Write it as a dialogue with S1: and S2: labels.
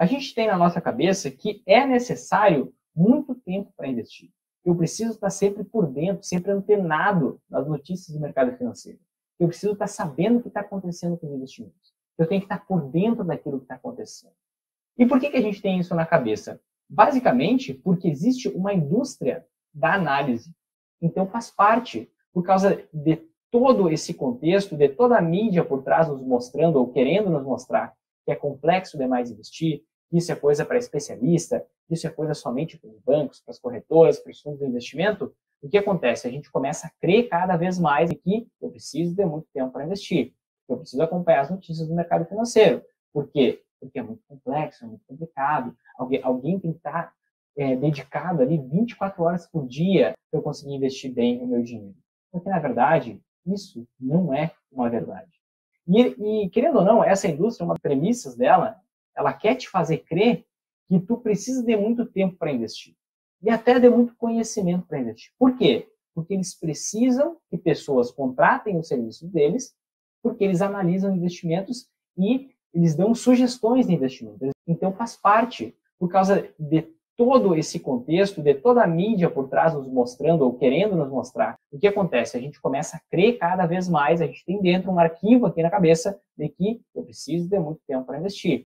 S1: A gente tem na nossa cabeça que é necessário muito tempo para investir. Eu preciso estar sempre por dentro, sempre antenado nas notícias do mercado financeiro. Eu preciso estar sabendo o que está acontecendo com os investimentos. Eu tenho que estar por dentro daquilo que está acontecendo. E por que, que a gente tem isso na cabeça? Basicamente, porque existe uma indústria da análise. Então, faz parte, por causa de todo esse contexto, de toda a mídia por trás nos mostrando ou querendo nos mostrar que é complexo demais investir, isso é coisa para especialista, isso é coisa somente para os bancos, para as corretoras, para os fundos de investimento, o que acontece? A gente começa a crer cada vez mais que eu preciso ter muito tempo para investir, eu preciso acompanhar as notícias do mercado financeiro. Por quê? Porque é muito complexo, é muito complicado. Alguém, alguém tem que estar é, dedicado ali 24 horas por dia para eu conseguir investir bem o meu dinheiro. Porque, na verdade, isso não é uma verdade. E, e, querendo ou não, essa indústria, uma das premissas dela, ela quer te fazer crer que tu precisa de muito tempo para investir. E até de muito conhecimento para investir. Por quê? Porque eles precisam que pessoas contratem o serviço deles, porque eles analisam investimentos e eles dão sugestões de investimento. Então faz parte, por causa de todo esse contexto, de toda a mídia por trás nos mostrando ou querendo nos mostrar, o que acontece? A gente começa a crer cada vez mais, a gente tem dentro um arquivo aqui na cabeça de que eu preciso de muito tempo para investir.